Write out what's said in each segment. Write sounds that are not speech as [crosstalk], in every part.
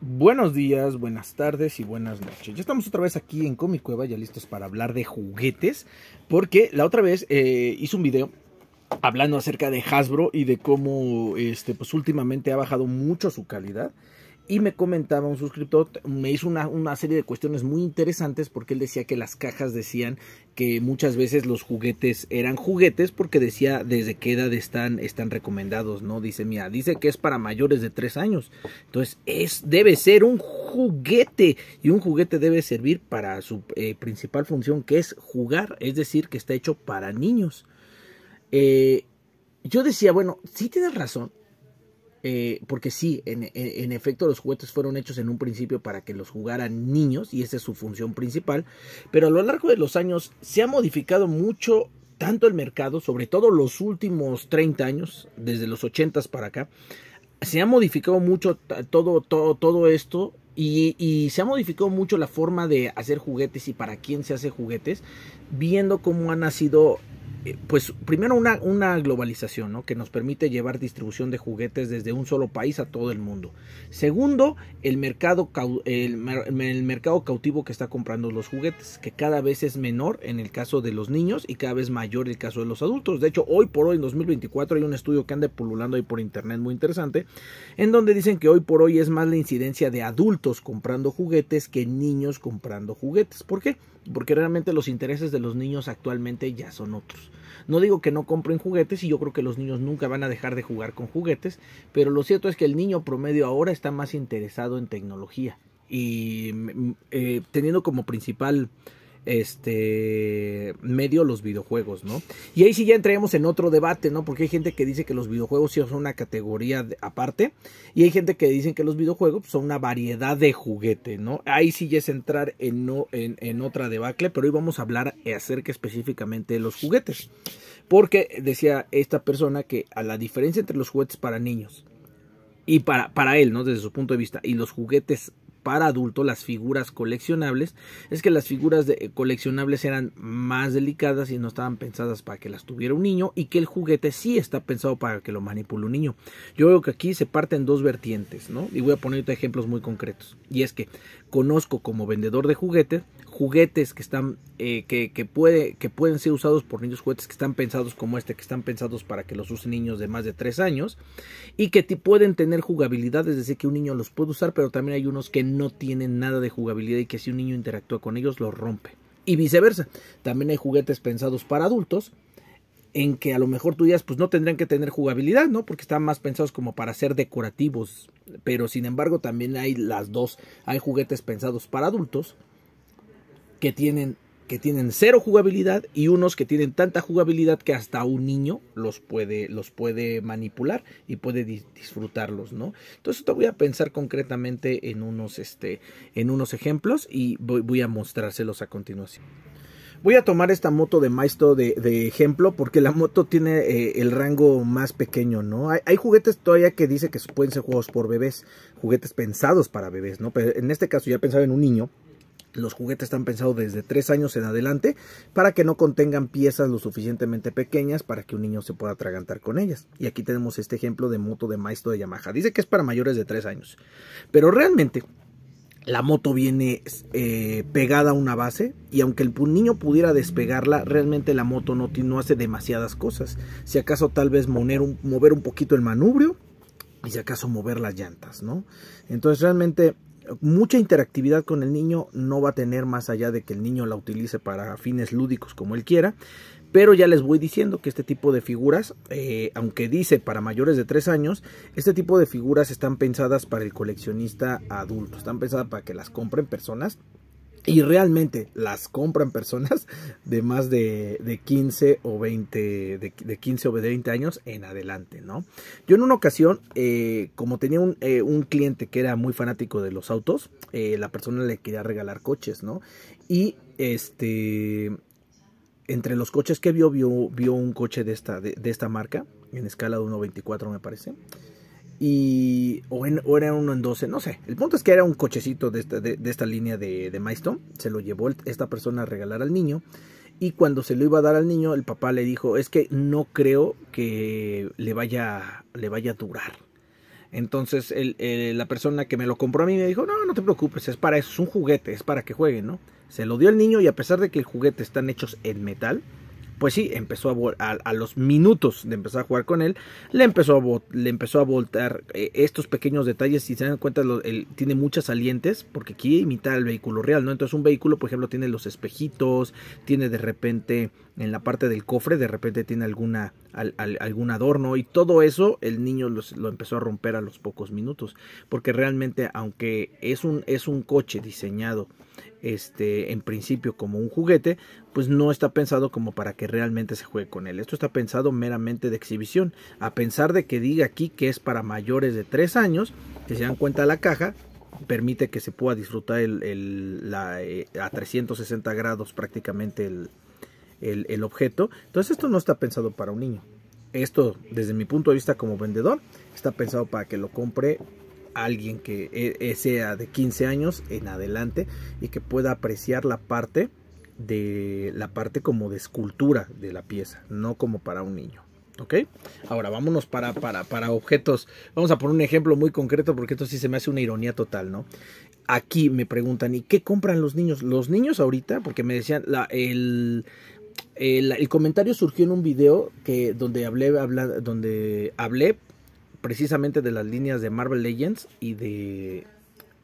Buenos días, buenas tardes y buenas noches. Ya estamos otra vez aquí en Comic Cueva, ya listos para hablar de juguetes, porque la otra vez eh, hice un video hablando acerca de Hasbro y de cómo este, pues últimamente ha bajado mucho su calidad y me comentaba un suscriptor, me hizo una, una, serie de cuestiones muy interesantes porque él decía que las cajas decían que muchas veces los juguetes eran juguetes porque decía desde qué edad están, están recomendados, ¿no? Dice, mira, dice que es para mayores de tres años. Entonces, es, debe ser un juguete y un juguete debe servir para su eh, principal función que es jugar, es decir, que está hecho para niños. Eh, yo decía, bueno, sí tienes razón, eh, porque sí, en, efecto los juguetes fueron hechos en un principio para que los jugaran niños y esa es su función principal, pero a lo largo de los años se ha modificado mucho tanto el mercado, sobre todo los últimos 30 años, desde los 80 para acá, se ha modificado mucho todo, todo, todo esto y, y, se ha modificado mucho la forma de hacer juguetes y para quién se hace juguetes, viendo cómo ha nacido pues primero una, una globalización ¿no? que nos permite llevar distribución de juguetes desde un solo país a todo el mundo. Segundo, el mercado, el, mercado cautivo que está comprando los juguetes, que cada vez es menor en el caso de los niños y cada vez mayor en el caso de los adultos. De hecho, hoy por hoy, en 2024, hay un estudio que anda pululando ahí por internet muy interesante, en donde dicen que hoy por hoy es más la incidencia de adultos comprando juguetes que niños comprando juguetes. ¿Por qué? Porque realmente los intereses de los niños actualmente ya son otros. No digo que no compren juguetes y yo creo que los niños nunca van a dejar de jugar con juguetes, pero lo cierto es que el niño promedio ahora está más interesado en tecnología y mm, eh, teniendo como principal este medio los videojuegos, ¿no? Y ahí sí ya entraríamos en otro debate, ¿no? Porque hay gente que dice que los videojuegos sí son una categoría aparte y hay gente que dice que los videojuegos son una variedad de juguete, ¿no? Ahí sí ya es entrar en, no, en, en otra debacle, pero hoy vamos a hablar acerca específicamente de los juguetes. Porque decía esta persona que a la diferencia entre los juguetes para niños y para, para él, ¿no? Desde su punto de vista, y los juguetes para adulto, las figuras coleccionables, es que las figuras de, coleccionables eran más delicadas y no estaban pensadas para que las tuviera un niño y que el juguete sí está pensado para que lo manipule un niño. Yo veo que aquí se parten dos vertientes, ¿no? Y voy a poner ejemplos muy concretos. Y es que conozco como vendedor de juguetes juguetes que están eh, que, que, puede, que pueden ser usados por niños juguetes que están pensados como este que están pensados para que los usen niños de más de 3 años y que pueden tener jugabilidad es decir que un niño los puede usar pero también hay unos que no tienen nada de jugabilidad y que si un niño interactúa con ellos los rompe y viceversa también hay juguetes pensados para adultos en que a lo mejor tú digas, pues no tendrían que tener jugabilidad, ¿no? Porque están más pensados como para ser decorativos. Pero sin embargo, también hay las dos. Hay juguetes pensados para adultos que tienen que tienen cero jugabilidad y unos que tienen tanta jugabilidad que hasta un niño los puede, los puede manipular y puede disfrutarlos, ¿no? Entonces te voy a pensar concretamente en unos, este, en unos ejemplos y voy, a mostrárselos a continuación. Voy a tomar esta moto de Maestro de, de ejemplo porque la moto tiene eh, el rango más pequeño, ¿no? Hay, hay, juguetes todavía que dice que pueden ser juegos por bebés, juguetes pensados para bebés, ¿no? Pero en este caso ya pensaba en un niño los juguetes están pensados desde 3 años en adelante para que no contengan piezas lo suficientemente pequeñas para que un niño se pueda atragantar con ellas. Y aquí tenemos este ejemplo de moto de maestro de Yamaha. Dice que es para mayores de 3 años. Pero realmente la moto viene eh, pegada a una base y aunque el niño pudiera despegarla, realmente la moto no, hace demasiadas cosas. Si acaso tal vez mover un, mover un poquito el manubrio y si acaso mover las llantas, ¿no? Entonces realmente mucha interactividad con el niño no va a tener más allá de que el niño la utilice para fines lúdicos como él quiera. Pero ya les voy diciendo que este tipo de figuras, eh, aunque dice para mayores de 3 años, este tipo de figuras están pensadas para el coleccionista adulto. Están pensadas para que las compren personas y realmente las compran personas [laughs] de más de, de 15 o 20 de, de, 15 o 20 años en adelante no yo en una ocasión eh, como tenía un, eh, un, cliente que era muy fanático de los autos eh, la persona le quería regalar coches no y este entre los coches que vio vio, vio un coche de esta de, de esta marca en escala de 1.24 me parece y o, era uno en 12, no sé. El punto es que era un cochecito de esta, de, esta línea de, de Milestone. Se lo llevó esta persona a regalar al niño. Y cuando se lo iba a dar al niño, el papá le dijo, es que no creo que le vaya, le vaya a durar. Entonces la persona que me lo compró a mí me dijo, no, no te preocupes, es para eso, es un juguete, es para que jueguen, ¿no? Se lo dio al niño y a pesar de que el juguete están hechos en metal, pues sí, empezó a, a, los minutos de empezar a jugar con él, le empezó a, le empezó a voltar eh, estos pequeños detalles. Si se dan cuenta, tiene muchas salientes, porque quiere imitar el vehículo real, ¿no? Entonces, un vehículo, por ejemplo, tiene los espejitos, tiene de repente en la parte del cofre, de repente tiene alguna, algún adorno, y todo eso el niño lo empezó a romper a los pocos minutos, porque realmente, aunque es un, es un coche diseñado este, en principio como un juguete, pues no está pensado como para que realmente se juegue con él. Esto está pensado meramente de exhibición. A pensar de que diga aquí que es para mayores de 3 años, que se dan cuenta la caja, permite que se pueda disfrutar el, eh, a 360 grados prácticamente el, el objeto. Entonces esto no está pensado para un niño. Esto, desde mi punto de vista como vendedor, está pensado para que lo compre alguien que e, e, sea de 15 años en adelante y que pueda apreciar la parte de la parte como de escultura de la pieza, no como para un niño. ¿Ok? Ahora vámonos para, para, para objetos. Vamos a poner un ejemplo muy concreto porque esto sí se me hace una ironía total, ¿no? Aquí me preguntan, ¿y qué compran los niños? Los niños ahorita, porque me decían, la, el, el, comentario surgió en un video que donde hablé, habla, donde hablé precisamente de las líneas de Marvel Legends y de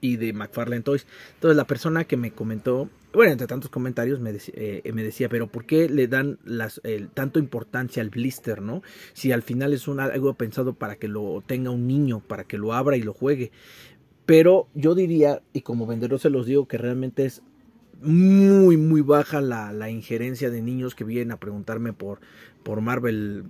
y de McFarlane Toys. Entonces la persona que me comentó, bueno, entre tantos comentarios me, eh, decía, pero ¿por qué le dan las, tanto importancia al blister, no? Si al final es un, algo pensado para que lo tenga un niño, para que lo abra y lo juegue. Pero yo diría, y como vendedor se los digo, que realmente es muy, muy baja la, la, injerencia de niños que vienen a preguntarme por, por Marvel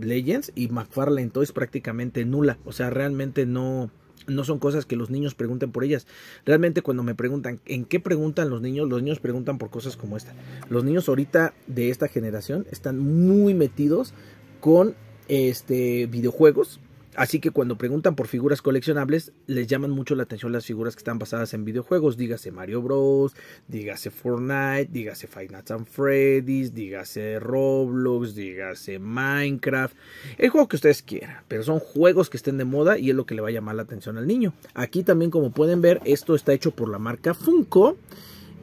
Legends y McFarlane Toys prácticamente nula. O sea, realmente no, no son cosas que los niños pregunten por ellas. Realmente cuando me preguntan en qué preguntan los niños, los niños preguntan por cosas como esta. Los niños ahorita de esta generación están muy metidos con este videojuegos Así que cuando preguntan por figuras coleccionables, les llaman mucho la atención las figuras que están basadas en videojuegos. Dígase Mario Bros, dígase Fortnite, dígase Five Nights at Freddy's, dígase Roblox, dígase Minecraft. El juego que ustedes quieran, pero son juegos que estén de moda y es lo que le va a llamar la atención al niño. Aquí también, como pueden ver, esto está hecho por la marca Funko.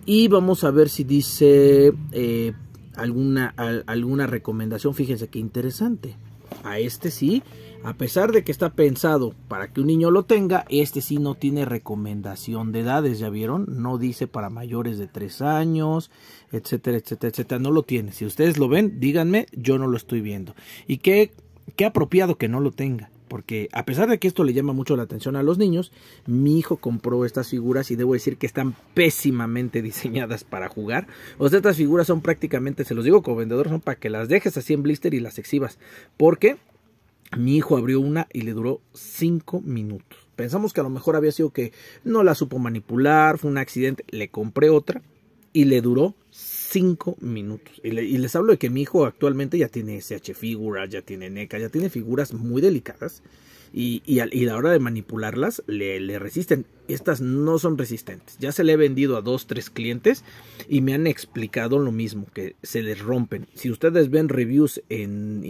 Y vamos a ver si dice eh, alguna, alguna recomendación. Fíjense qué interesante. A este sí a pesar de que está pensado para que un niño lo tenga, este sí no tiene recomendación de edades, ¿ya vieron? No dice para mayores de 3 años, etcétera, etcétera, etcétera. No lo tiene. Si ustedes lo ven, díganme, yo no lo estoy viendo. Y qué, qué apropiado que no lo tenga. Porque a pesar de que esto le llama mucho la atención a los niños, mi hijo compró estas figuras y debo decir que están pésimamente diseñadas para jugar. O sea, estas figuras son prácticamente, se los digo como vendedor, son para que las dejes así en blister y las exhibas. Porque mi hijo abrió una y le duró cinco minutos. Pensamos que a lo mejor había sido que no la supo manipular, fue un accidente. Le compré otra y le duró cinco minutos. Y, les hablo de que mi hijo actualmente ya tiene SH figuras, ya tiene NECA, ya tiene figuras muy delicadas y, y, a, la hora de manipularlas le, le, resisten. Estas no son resistentes. Ya se le he vendido a dos, tres clientes y me han explicado lo mismo, que se les rompen. Si ustedes ven reviews en,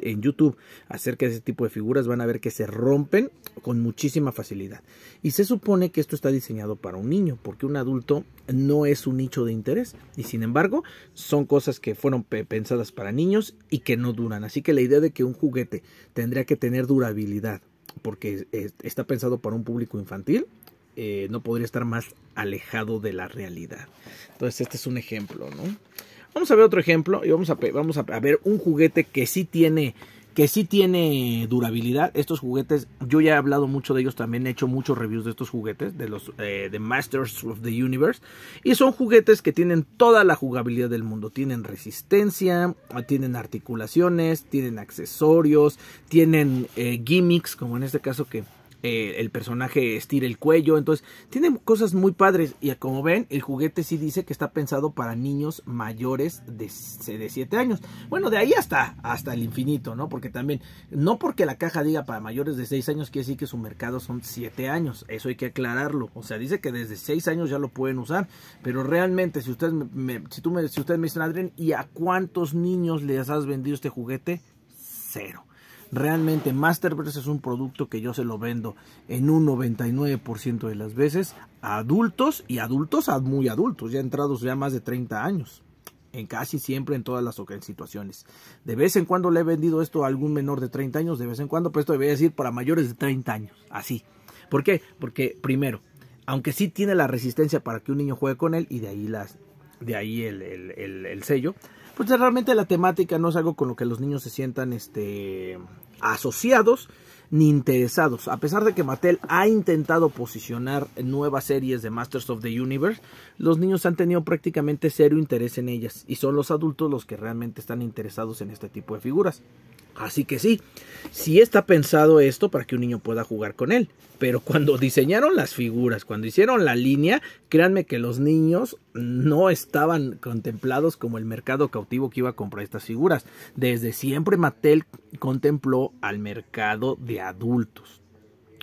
en, YouTube acerca de ese tipo de figuras, van a ver que se rompen con muchísima facilidad. Y se supone que esto está diseñado para un niño, porque un adulto no es un nicho de interés. Y sin embargo, son cosas que fueron pensadas para niños y que no duran. Así que la idea de que un juguete tendría que tener duración habilidad porque está pensado para un público infantil, eh, no podría estar más alejado de la realidad. Entonces, este es un ejemplo, ¿no? Vamos a ver otro ejemplo y vamos a, vamos a ver un juguete que sí tiene que sí tiene durabilidad. Estos juguetes, yo ya he hablado mucho de ellos, también he hecho muchos reviews de estos juguetes, de los eh, de Masters of the Universe. Y son juguetes que tienen toda la jugabilidad del mundo. Tienen resistencia, tienen articulaciones, tienen accesorios, tienen eh, gimmicks, como en este caso que eh, el personaje estira el cuello. Entonces, tiene cosas muy padres. Y como ven, el juguete sí dice que está pensado para niños mayores de, de 7 años. Bueno, de ahí hasta, hasta el infinito, ¿no? Porque también, no porque la caja diga para mayores de 6 años, quiere decir que su mercado son 7 años. Eso hay que aclararlo. O sea, dice que desde 6 años ya lo pueden usar. Pero realmente, si ustedes me, si si ustedes me dicen, Adrián, ¿y a cuántos niños les has vendido este juguete? Cero Realmente Masterverse es un producto que yo se lo vendo en un 99% de las veces a adultos y adultos a muy adultos, ya entrados ya más de 30 años. En casi siempre en todas las situaciones. De vez en cuando le he vendido esto a algún menor de 30 años, de vez en cuando, pero esto debería decir para mayores de 30 años, así. ¿Por qué? Porque primero, aunque sí tiene la resistencia para que un niño juegue con él y de ahí las de ahí el, el sello, pues realmente la temática no es algo con lo que los niños se sientan este, asociados ni interesados. A pesar de que Mattel ha intentado posicionar nuevas series de Masters of the Universe, los niños han tenido prácticamente cero interés en ellas y son los adultos los que realmente están interesados en este tipo de figuras. Así que sí, sí está pensado esto para que un niño pueda jugar con él. Pero cuando [laughs] diseñaron las figuras, cuando hicieron la línea, créanme que los niños no estaban contemplados como el mercado cautivo que iba a comprar estas figuras. Desde siempre Mattel contempló al mercado de adultos.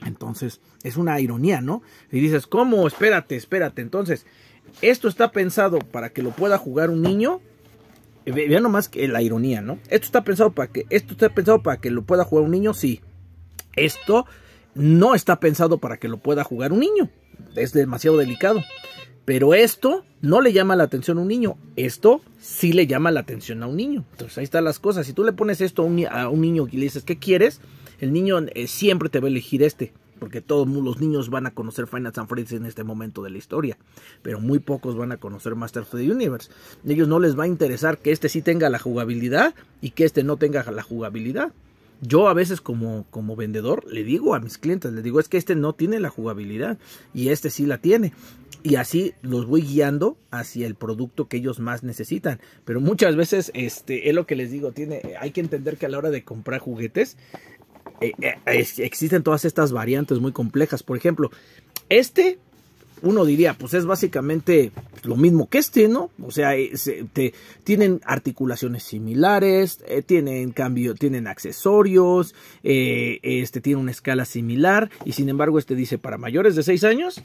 Entonces, es una ironía, ¿no? Y dices, ¿cómo? Espérate, espérate. Entonces, ¿esto está pensado para que lo pueda jugar un niño? Vean nomás que la ironía, ¿no? Esto está pensado para que esto está pensado para que lo pueda jugar un niño, sí. Esto no está pensado para que lo pueda jugar un niño. Es demasiado delicado. Pero esto no le llama la atención a un niño. Esto sí le llama la atención a un niño. Entonces ahí están las cosas. Si tú le pones esto a un, niño y le dices, ¿qué quieres? El niño eh, siempre te va a elegir este porque todos los niños van a conocer Final Fantasy en este momento de la historia, pero muy pocos van a conocer Master of the Universe. Ellos no les va a interesar que este sí tenga la jugabilidad y que este no tenga la jugabilidad. Yo a veces como, como vendedor le digo a mis clientes, les digo es que este no tiene la jugabilidad y este sí la tiene. Y así los voy guiando hacia el producto que ellos más necesitan. Pero muchas veces, este, es lo que les digo, tiene, hay que entender que a la hora de comprar juguetes, existen todas estas variantes muy complejas. Por ejemplo, este, uno diría, pues es básicamente lo mismo que este, ¿no? O sea, eh, te, tienen articulaciones similares, tienen cambio, tienen accesorios, este tiene una escala similar y sin embargo este dice para mayores de 6 años.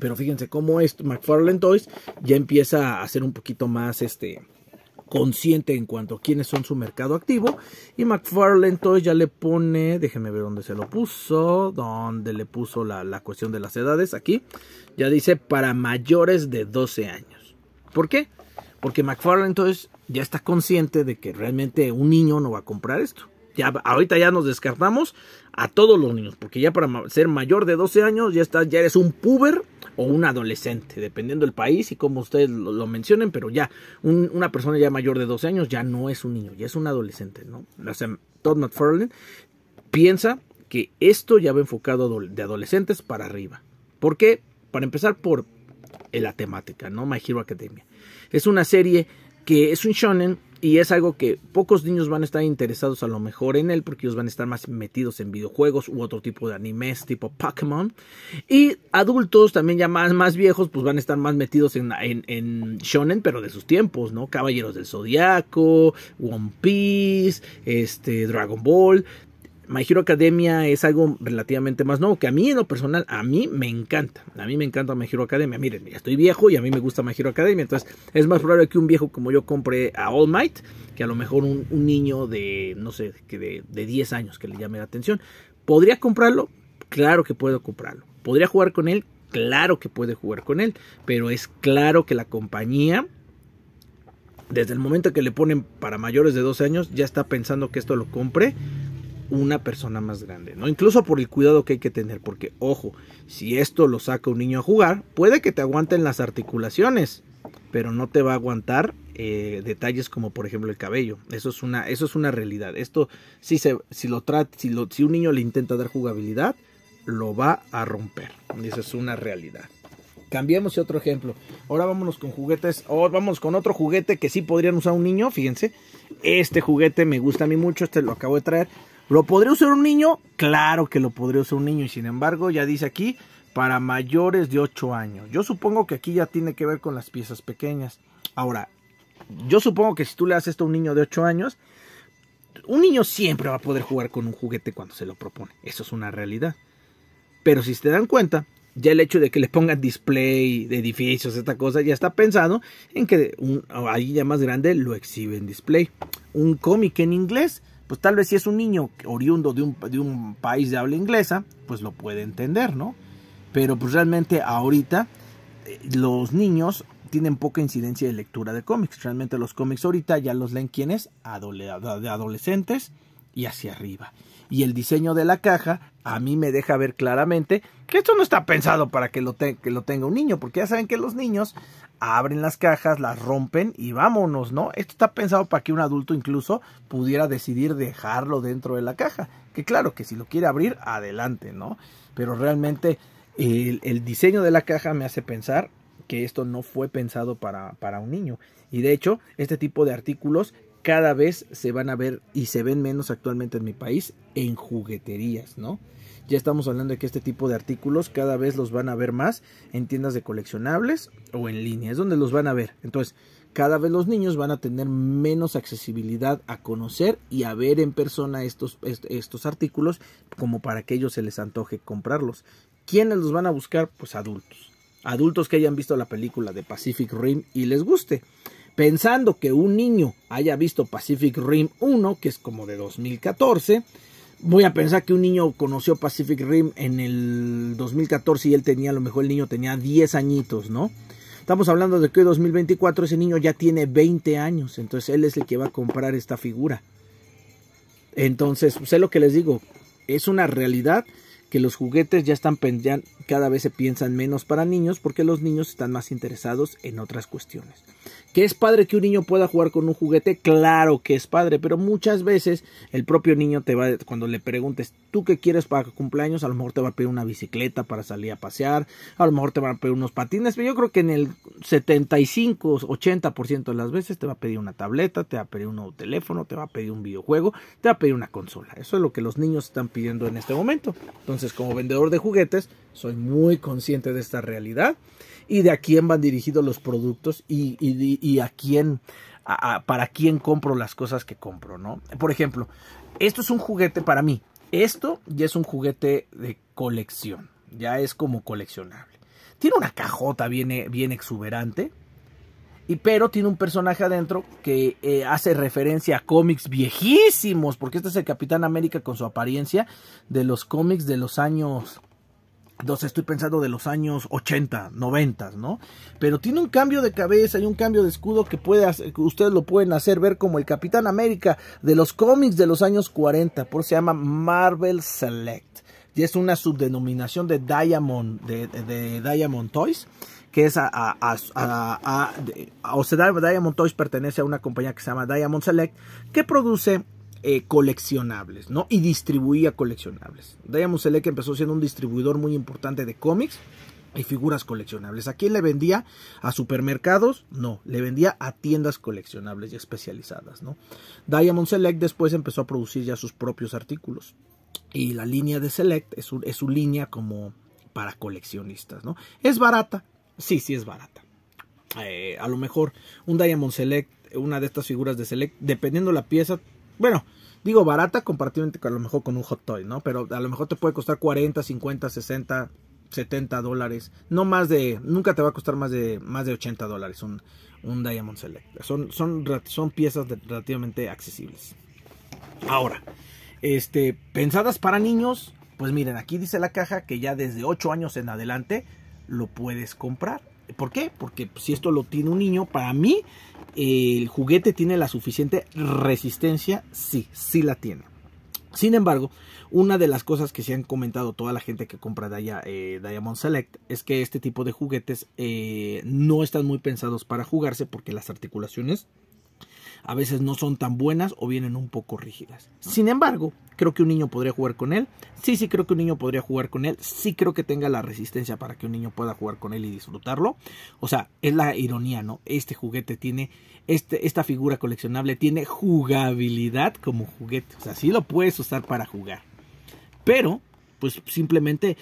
Pero fíjense cómo esto, McFarlane Toys ya empieza a ser un poquito más este consciente en cuanto a quiénes son su mercado activo. Y McFarlane entonces ya le pone, déjenme ver dónde se lo puso, dónde le puso la, la cuestión de las edades, aquí. Ya dice para mayores de 12 años. ¿Por qué? Porque McFarlane entonces ya está consciente de que realmente un niño no va a comprar esto. Ya, ahorita ya nos descartamos a todos los niños, porque ya para ser mayor de 12 años ya, está, ya eres un puber o un adolescente, dependiendo del país y como ustedes lo, mencionen, pero ya una persona ya mayor de 12 años ya no es un niño, ya es un adolescente, ¿no? O sea, Todd McFarlane piensa que esto ya va enfocado de adolescentes para arriba. ¿Por qué? Para empezar por la temática, ¿no? My Hero Academia. Es una serie que es un shonen y es algo que pocos niños van a estar interesados a lo mejor en él porque ellos van a estar más metidos en videojuegos u otro tipo de animes tipo Pokémon. Y adultos también ya más, más viejos pues van a estar más metidos en, en, en shonen pero de sus tiempos, ¿no? Caballeros del Zodiaco, One Piece, este, Dragon Ball. My Hero Academia es algo relativamente más nuevo que a mí en lo personal, a mí me encanta. A mí me encanta My Hero Academia. Miren, ya estoy viejo y a mí me gusta My Hero Academia. Entonces es más probable que un viejo como yo compre a All Might que a lo mejor un, niño de, no sé, que de, de 10 años que le llame la atención. ¿Podría comprarlo? Claro que puedo comprarlo. ¿Podría jugar con él? Claro que puede jugar con él. Pero es claro que la compañía desde el momento que le ponen para mayores de 12 años, ya está pensando que esto lo compre una persona más grande, ¿no? Incluso por el cuidado que hay que tener, porque ojo, si esto lo saca un niño a jugar, puede que te aguanten las articulaciones, pero no te va a aguantar eh, detalles como por ejemplo el cabello. Eso es una, eso es una realidad. Esto si se, si lo trata, si, lo, un niño le intenta dar jugabilidad, lo va a romper. Y eso es una realidad. Cambiemos otro ejemplo. Ahora vámonos con juguetes. Ahora vamos con otro juguete que sí podrían usar un niño. Fíjense. Este juguete me gusta a mí mucho. Este lo acabo de traer. ¿Lo podría usar un niño? Claro que lo podría usar un niño y sin embargo ya dice aquí para mayores de 8 años. Yo supongo que aquí ya tiene que ver con las piezas pequeñas. Ahora, yo supongo que si tú le haces esto a un niño de 8 años, un niño siempre va a poder jugar con un juguete cuando se lo propone. Eso es una realidad. Pero si se dan cuenta, ya el hecho de que le pongan display de edificios, esta cosa, ya está pensado en que un, ahí ya más grande lo exhibe en display. Un cómic en inglés pues tal vez si es un niño oriundo de un, país de habla inglesa, pues lo puede entender, ¿no? Pero pues realmente ahorita eh, los niños tienen poca incidencia de lectura de cómics. Realmente los cómics ahorita ya los leen quienes, de adolescentes y hacia arriba. Y el diseño de la caja a mí me deja ver claramente que esto no está pensado para que lo, que lo tenga un niño, porque ya saben que los niños abren las cajas, las rompen y vámonos, ¿no? Esto está pensado para que un adulto incluso pudiera decidir dejarlo dentro de la caja. Que claro, que si lo quiere abrir, adelante, ¿no? Pero realmente el, el diseño de la caja me hace pensar que esto no fue pensado para, para un niño. Y de hecho, este tipo de artículos cada vez se van a ver y se ven menos actualmente en mi país en jugueterías, ¿no? Ya estamos hablando de que este tipo de artículos cada vez los van a ver más en tiendas de coleccionables o en línea, es donde los van a ver. Entonces, cada vez los niños van a tener menos accesibilidad a conocer y a ver en persona estos, estos artículos como para que ellos se les antoje comprarlos. ¿Quiénes los van a buscar? Pues adultos. Adultos que hayan visto la película de Pacific Rim y les guste pensando que un niño haya visto Pacific Rim 1, que es como de 2014, voy a pensar que un niño conoció Pacific Rim en el 2014 y él tenía, a lo mejor el niño tenía 10 añitos, ¿no? Estamos hablando de que en 2024 ese niño ya tiene 20 años, entonces él es el que va a comprar esta figura. Entonces, sé lo que les digo, es una realidad que los juguetes ya están cada vez se piensan menos para niños porque los niños están más interesados en otras cuestiones. ¿Que es padre que un niño pueda jugar con un juguete? Claro que es padre, pero muchas veces el propio niño te va, cuando le preguntes, ¿tú qué quieres para cumpleaños? A lo mejor te va a pedir una bicicleta para salir a pasear, a lo mejor te va a pedir unos patines, pero yo creo que en el 75, 80% de las veces te va a pedir una tableta, te va a pedir un nuevo teléfono, te va a pedir un videojuego, te va a pedir una consola. Eso es lo que los niños están pidiendo en este momento. Entonces, como vendedor de juguetes, soy muy consciente de esta realidad y de a quién van dirigidos los productos y, y, a quién, para quién compro las cosas que compro, ¿no? Por ejemplo, esto es un juguete para mí. Esto ya es un juguete de colección, ya es como coleccionable. Tiene una cajota bien, exuberante, y pero tiene un personaje adentro que eh, hace referencia a cómics viejísimos, porque este es el Capitán América con su apariencia de los cómics de los años entonces estoy pensando de los años 80, 90, ¿no? Pero tiene un cambio de cabeza y un cambio de escudo que puede hacer, ustedes lo pueden hacer ver como el Capitán América de los cómics de los años 40, por eso se llama Marvel Select. Y es una subdenominación de Diamond, de, Diamond Toys, que es a, a, a, a, sea, Diamond Toys pertenece a una compañía que se llama Diamond Select, que produce eh, coleccionables, ¿no? Y distribuía coleccionables. Diamond Select empezó siendo un distribuidor muy importante de cómics y figuras coleccionables. ¿A quién le vendía? ¿A supermercados? No, le vendía a tiendas coleccionables y especializadas, ¿no? Diamond Select después empezó a producir ya sus propios artículos. Y la línea de Select es su, línea como para coleccionistas, ¿no? ¿Es barata? Sí, sí es barata. Eh, a lo mejor un Diamond Select, una de estas figuras de Select, dependiendo la pieza, bueno, digo barata comparativamente a lo mejor con un hot toy, ¿no? Pero a lo mejor te puede costar 40, 50, 60, 70 dólares. No más de, nunca te va a costar más de, más de 80 dólares un, un Diamond Select. Son, son, son piezas relativamente accesibles. Ahora, este, pensadas para niños, pues miren, aquí dice la caja que ya desde 8 años en adelante lo puedes comprar. ¿Por qué? Porque si esto lo tiene un niño, para mí el juguete tiene la suficiente resistencia, sí, sí la tiene. Sin embargo, una de las cosas que se han comentado toda la gente que compra eh, Diamond Select es que este tipo de juguetes eh, no están muy pensados para jugarse porque las articulaciones a veces no son tan buenas o vienen un poco rígidas. Sin embargo, creo que un niño podría jugar con él. Sí, sí creo que un niño podría jugar con él. Sí creo que tenga la resistencia para que un niño pueda jugar con él y disfrutarlo. O sea, es la ironía, ¿no? Este juguete tiene, este, esta figura coleccionable tiene jugabilidad como juguete. O sea, sí lo puedes usar para jugar. Pero, pues simplemente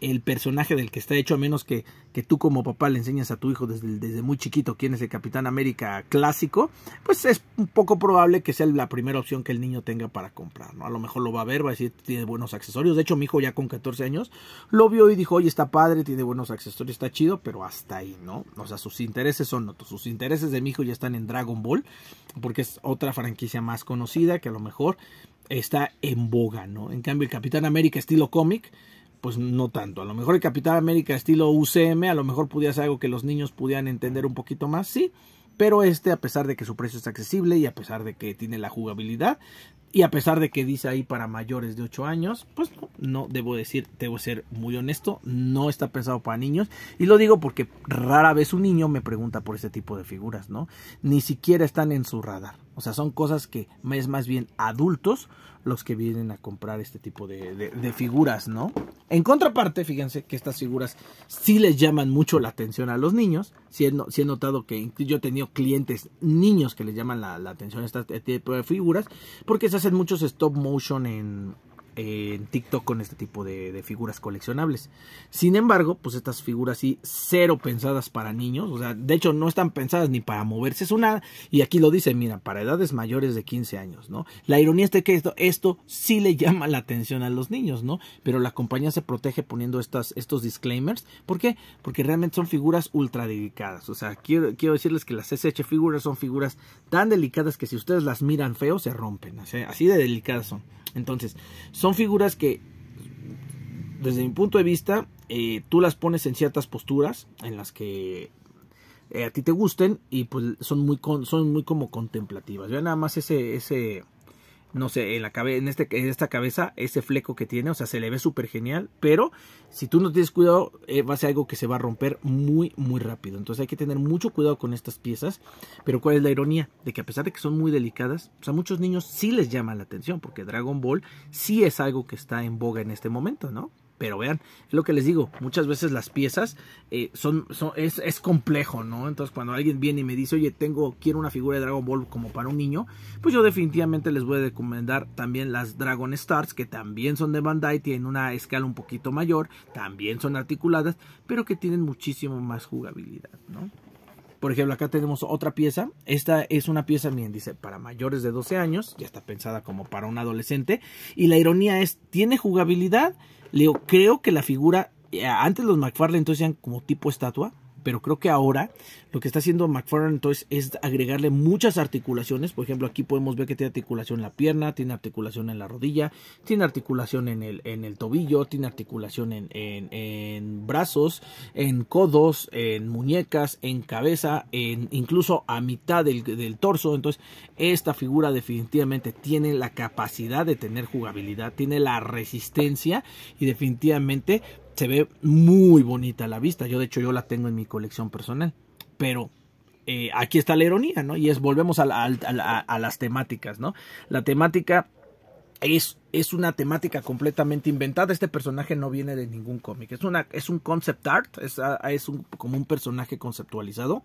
el personaje del que está hecho, a menos que, que tú como papá le enseñas a tu hijo desde, desde, muy chiquito quién es el Capitán América clásico, pues es un poco probable que sea la primera opción que el niño tenga para comprar, ¿no? A lo mejor lo va a ver, va a decir, tiene buenos accesorios. De hecho, mi hijo ya con 14 años lo vio y dijo, oye, está padre, tiene buenos accesorios, está chido, pero hasta ahí, ¿no? O sea, sus intereses son otros. Sus intereses de mi hijo ya están en Dragon Ball, porque es otra franquicia más conocida que a lo mejor está en boga, ¿no? En cambio, el Capitán América estilo cómic, pues no tanto. A lo mejor el Capitán América estilo UCM, a lo mejor pudiera ser algo que los niños pudieran entender un poquito más, sí. Pero este, a pesar de que su precio es accesible y a pesar de que tiene la jugabilidad, y a pesar de que dice ahí para mayores de 8 años, pues no, debo decir, debo ser muy honesto, no está pensado para niños. Y lo digo porque rara vez un niño me pregunta por este tipo de figuras, ¿no? Ni siquiera están en su radar. O sea, son cosas que es más bien adultos los que vienen a comprar este tipo de, figuras, ¿no? En contraparte, fíjense que estas figuras sí les llaman mucho la atención a los niños. Sí he, notado que yo he tenido clientes niños que les llaman la, la atención a este tipo de figuras porque se hacen muchos stop motion en, en TikTok con este tipo de, figuras coleccionables. Sin embargo, pues estas figuras sí, cero pensadas para niños. O sea, de hecho no están pensadas ni para moverse. Es una, y aquí lo dice, mira, para edades mayores de 15 años, ¿no? La ironía es que esto, esto sí le llama la atención a los niños, ¿no? Pero la compañía se protege poniendo estas, estos disclaimers. ¿Por qué? Porque realmente son figuras ultra delicadas. O sea, quiero, quiero decirles que las SH figuras son figuras tan delicadas que si ustedes las miran feo se rompen. así de delicadas son. Entonces, son figuras que, desde mi punto de vista, eh, tú las pones en ciertas posturas en las que eh, a ti te gusten y pues son muy, son muy como contemplativas. Vean nada más ese, ese, no sé, en, la en, este, en esta cabeza, ese fleco que tiene, o sea, se le ve súper genial, pero si tú no tienes cuidado, eh, va a ser algo que se va a romper muy, muy rápido. Entonces hay que tener mucho cuidado con estas piezas, pero ¿cuál es la ironía? De que a pesar de que son muy delicadas, pues a muchos niños sí les llama la atención, porque Dragon Ball sí es algo que está en boga en este momento, ¿no? Pero vean, es lo que les digo, muchas veces las piezas eh, son, son es, es, complejo, ¿no? Entonces cuando alguien viene y me dice, oye, tengo, quiero una figura de Dragon Ball como para un niño, pues yo definitivamente les voy a recomendar también las Dragon Stars, que también son de Bandai, tienen una escala un poquito mayor, también son articuladas, pero que tienen muchísimo más jugabilidad, ¿no? Por ejemplo, acá tenemos otra pieza. Esta es una pieza, miren, dice, para mayores de 12 años. Ya está pensada como para un adolescente. Y la ironía es, tiene jugabilidad Leo, creo que la figura, eh, antes los McFarlane entonces eran como tipo estatua, pero creo que ahora lo que está haciendo McFarlane entonces es agregarle muchas articulaciones. Por ejemplo, aquí podemos ver que tiene articulación en la pierna, tiene articulación en la rodilla, tiene articulación en el, en el tobillo, tiene articulación en, en, brazos, en codos, en muñecas, en cabeza, en incluso a mitad del, del torso. Entonces, esta figura definitivamente tiene la capacidad de tener jugabilidad, tiene la resistencia y definitivamente se ve muy bonita a la vista. Yo de hecho yo la tengo en mi colección personal. Pero eh, aquí está la ironía, ¿no? Y es, volvemos a, las temáticas, ¿no? La temática es, es, una temática completamente inventada. Este personaje no viene de ningún cómic. Es, una, es un concept art, es, es un, como un personaje conceptualizado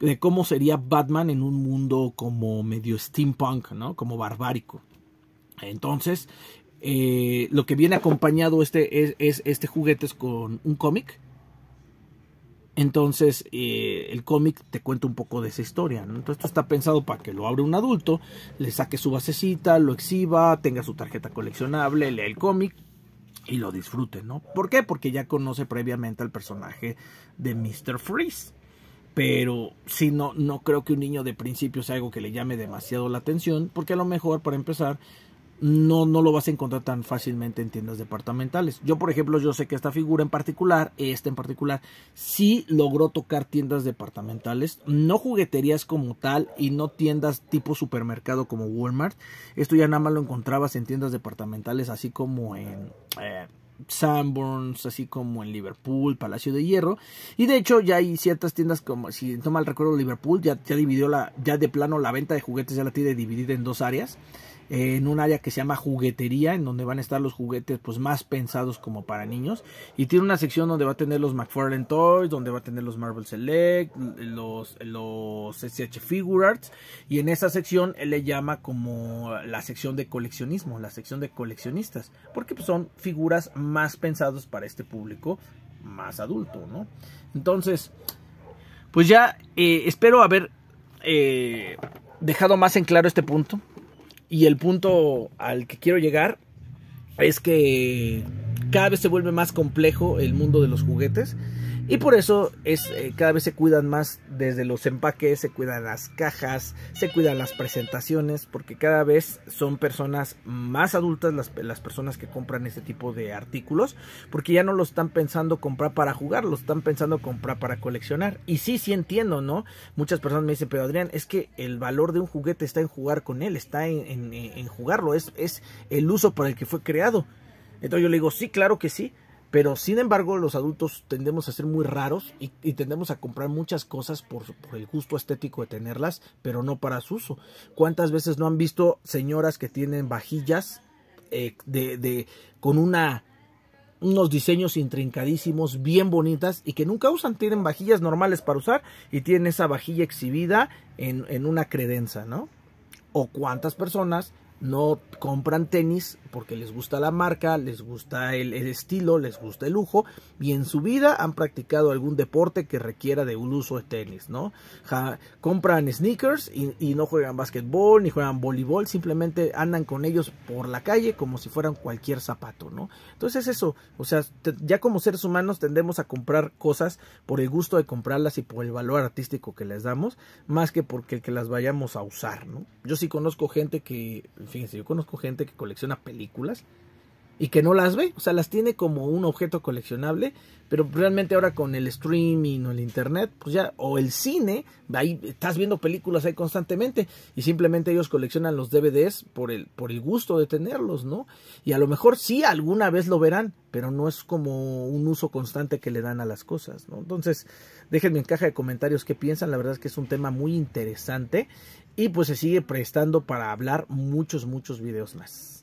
de cómo sería Batman en un mundo como medio steampunk, ¿no? Como barbárico. Entonces, eh, lo que viene acompañado este, es, este juguete es con un cómic. Entonces, eh, el cómic te cuenta un poco de esa historia. Entonces, esto está pensado para que lo abra un adulto, le saque su basecita, lo exhiba, tenga su tarjeta coleccionable, lea el cómic y lo disfrute, ¿no? ¿Por qué? Porque ya conoce previamente al personaje de Mr. Freeze. Pero si no, no creo que un niño de principio sea algo que le llame demasiado la atención, porque a lo mejor, para empezar, no, no lo vas a encontrar tan fácilmente en tiendas departamentales. Yo, por ejemplo, yo sé que esta figura en particular, esta en particular, sí logró tocar tiendas departamentales, no jugueterías como tal y no tiendas tipo supermercado como Walmart. Esto ya nada más lo encontrabas en tiendas departamentales, así como en... Eh, Sanborns, así como en Liverpool, Palacio de Hierro. Y de hecho ya hay ciertas tiendas como, si no mal recuerdo, Liverpool ya, ya dividió la, ya de plano la venta de juguetes ya la tiene dividida en dos áreas en un área que se llama juguetería, en donde van a estar los juguetes pues más pensados como para niños. Y tiene una sección donde va a tener los McFarlane Toys, donde va a tener los Marvel Select, los, los SH Figure Arts. Y en esa sección él le llama como la sección de coleccionismo, la sección de coleccionistas. Porque pues, son figuras más pensados para este público más adulto, ¿no? Entonces, pues ya eh, espero haber eh, dejado más en claro este punto. Y el punto al que quiero llegar es que cada vez se vuelve más complejo el mundo de los juguetes y por eso es eh, cada vez se cuidan más desde los empaques, se cuidan las cajas, se cuidan las presentaciones, porque cada vez son personas más adultas las, las personas que compran este tipo de artículos, porque ya no lo están pensando comprar para jugar, lo están pensando comprar para coleccionar. Y sí, sí entiendo, ¿no? Muchas personas me dicen, pero Adrián, es que el valor de un juguete está en jugar con él, está en, en jugarlo, es, es el uso para el que fue creado. Entonces yo le digo, sí, claro que sí, pero sin embargo, los adultos tendemos a ser muy raros y, tendemos a comprar muchas cosas por, el gusto estético de tenerlas, pero no para su uso. ¿Cuántas veces no han visto señoras que tienen vajillas eh, de, de, con una unos diseños intrincadísimos, bien bonitas y que nunca usan. Tienen vajillas normales para usar y tienen esa vajilla exhibida en, en una credenza, ¿no? O cuántas personas no compran tenis porque les gusta la marca, les gusta el, estilo, les gusta el lujo y en su vida han practicado algún deporte que requiera de un uso de tenis, ¿no? compran sneakers y, no juegan básquetbol ni juegan voleibol, simplemente andan con ellos por la calle como si fueran cualquier zapato, ¿no? Entonces eso, o sea, ya como seres humanos tendemos a comprar cosas por el gusto de comprarlas y por el valor artístico que les damos, más que porque que las vayamos a usar, ¿no? Yo sí conozco gente que fíjense, yo conozco gente que colecciona películas y que no las ve, o sea, las tiene como un objeto coleccionable, pero realmente ahora con el streaming o el internet, pues ya, o el cine, ahí estás viendo películas ahí constantemente y simplemente ellos coleccionan los DVDs por el, por el gusto de tenerlos, ¿no? Y a lo mejor sí alguna vez lo verán, pero no es como un uso constante que le dan a las cosas, ¿no? Entonces, déjenme en caja de comentarios qué piensan, la verdad es que es un tema muy interesante y pues se sigue prestando para hablar muchos, muchos videos más.